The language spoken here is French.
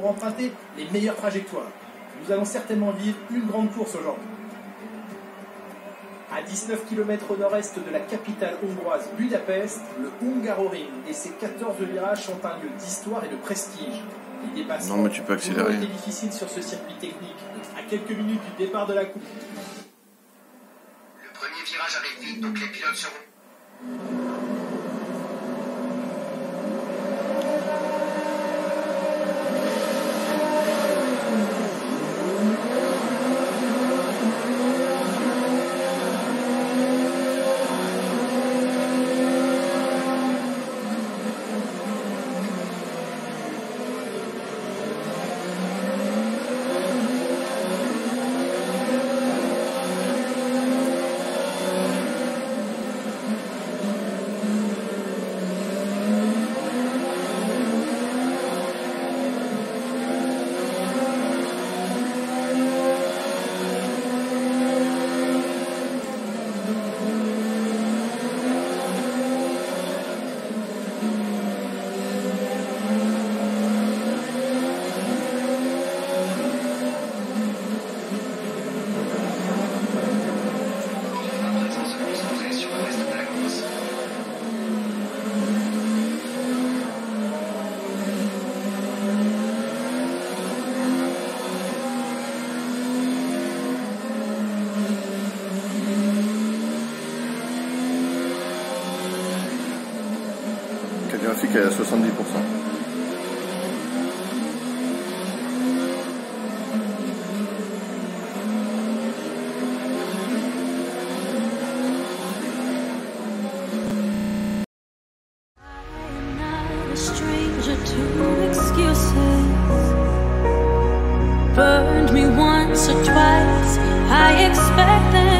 emprunter les meilleures trajectoires. Nous allons certainement vivre une grande course aujourd'hui. À 19 km au nord-est de la capitale hongroise Budapest, le Hungaroring et ses 14 virages sont un lieu d'histoire et de prestige. Les dépassements Non, mais tu peux accélérer. ont été difficiles sur ce circuit technique. À quelques minutes du départ de la course. Le premier virage arrive vite, donc les pilotes seront... graphique est à 70%. Burned me once or twice. I expect that.